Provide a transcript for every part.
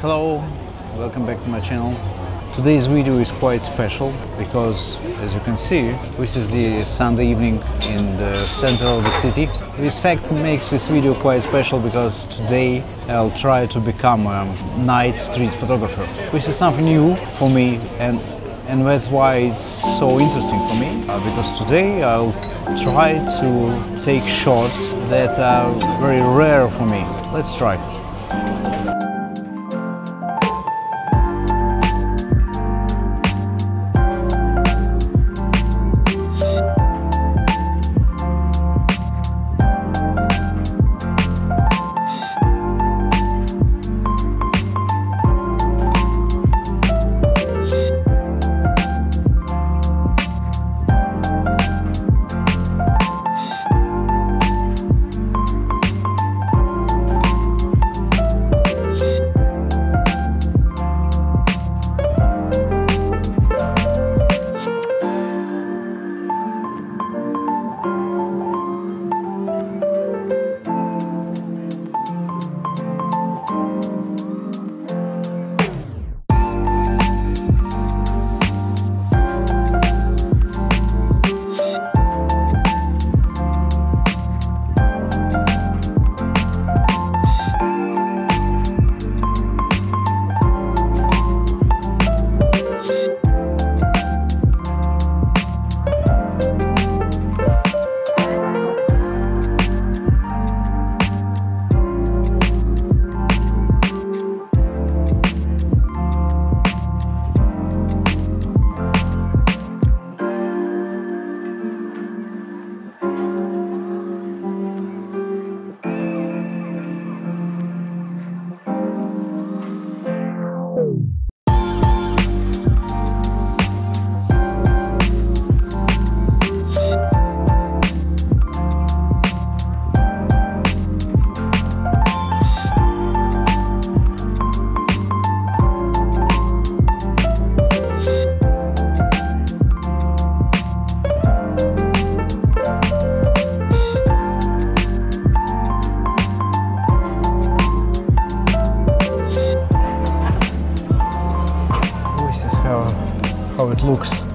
Hello, welcome back to my channel. Today's video is quite special because, as you can see, this is the Sunday evening in the center of the city. This fact makes this video quite special because today I'll try to become a night street photographer. This is something new for me and and that's why it's so interesting for me uh, because today I'll try to take shots that are very rare for me. Let's try. Lux.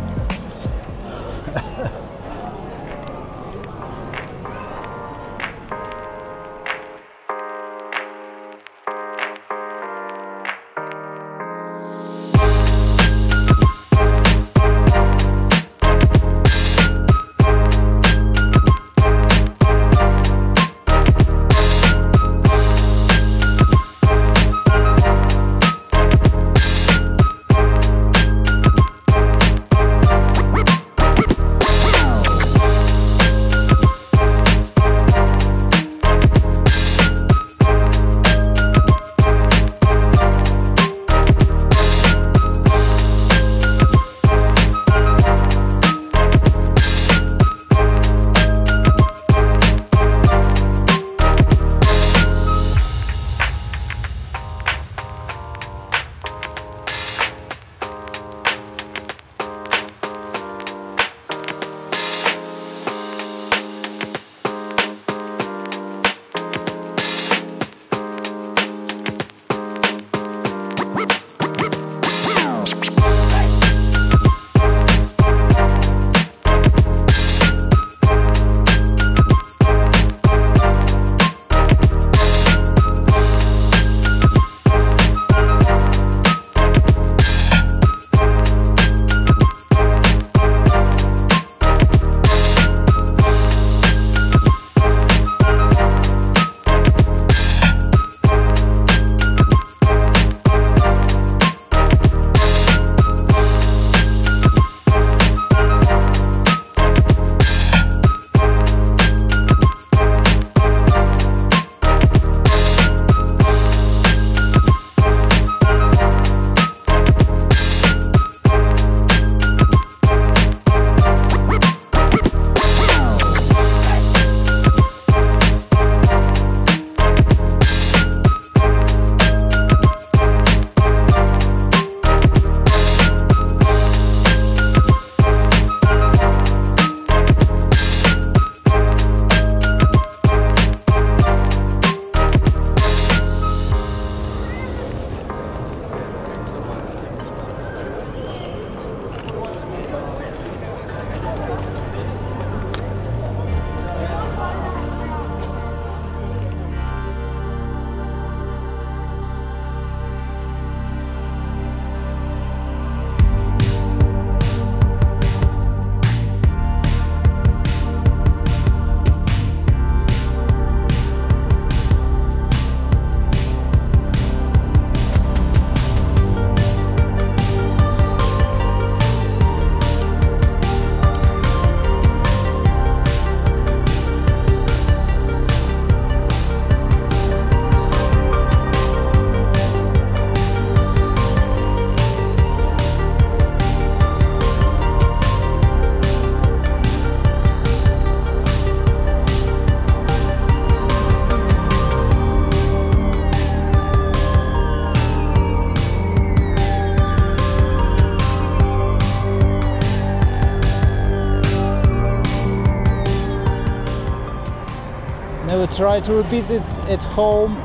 Try to repeat it at home.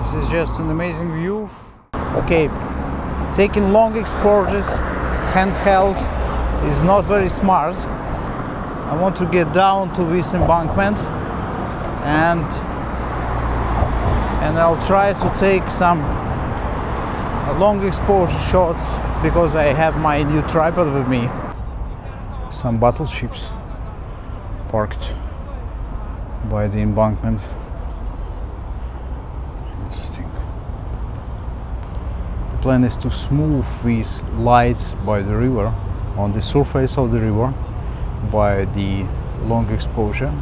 This is just an amazing view. Okay, taking long exposures handheld is not very smart. I want to get down to this embankment and and I'll try to take some long exposure shots because I have my new tripod with me. Some battleships parked by the embankment. Interesting. The plan is to smooth these lights by the river on the surface of the river by the long exposure.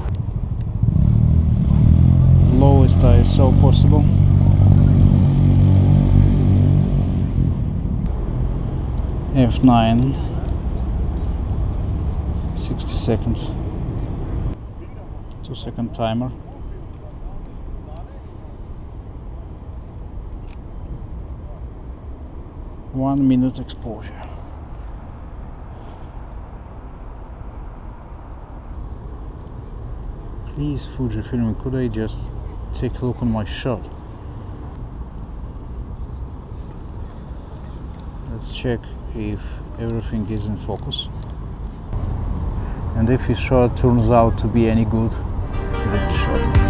Lowest ISO possible. F9 60 seconds 2 second timer one minute exposure please Fujifilm could I just take a look on my shot? Let's check if everything is in focus. And if his shot turns out to be any good here's the shot